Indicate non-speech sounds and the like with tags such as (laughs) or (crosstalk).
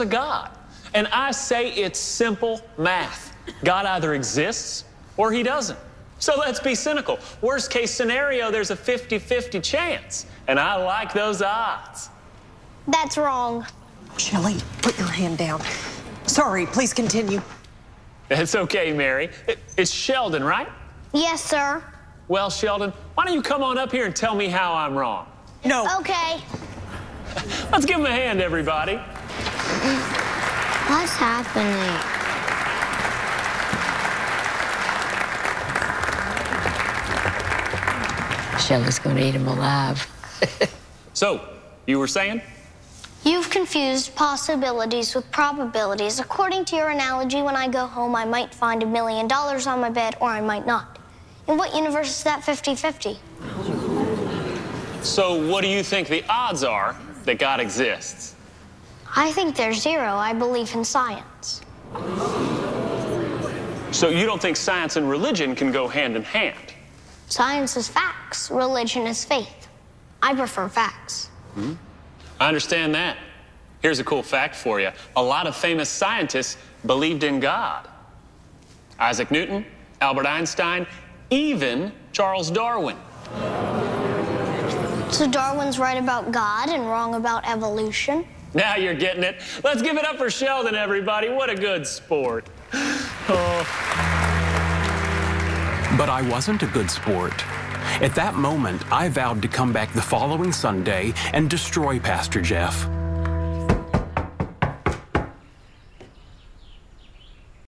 a God. And I say it's simple math. God either exists or he doesn't. So let's be cynical. Worst case scenario, there's a 50 50 chance. And I like those odds. That's wrong. Shelley, put your hand down. Sorry, please continue. It's okay, Mary. It- it's Sheldon, right? Yes, sir. Well, Sheldon, why don't you come on up here and tell me how I'm wrong? No. Okay. Let's give him a hand, everybody. What's happening? Shelley's going to eat him alive. (laughs) So, you were saying? You've confused possibilities with probabilities. According to your analogy, when I go home, I might find a million dollars on my bed or I might not. In what universe is that 50 50? So, what do you think the odds are that God exists? I think there's zero. I believe in science. So, you don't think science and religion can go hand in hand? Science is facts, religion is faith. I prefer facts. Hmm? I understand that. Here's a cool fact for you a lot of famous scientists believed in God Isaac Newton, Albert Einstein, even Charles Darwin. So Darwin's right about God and wrong about evolution. Now you're getting it. Let's give it up for Sheldon, everybody. What a good sport. Oh. But I wasn't a good sport. At that moment, I vowed to come back the following Sunday and destroy Pastor Jeff.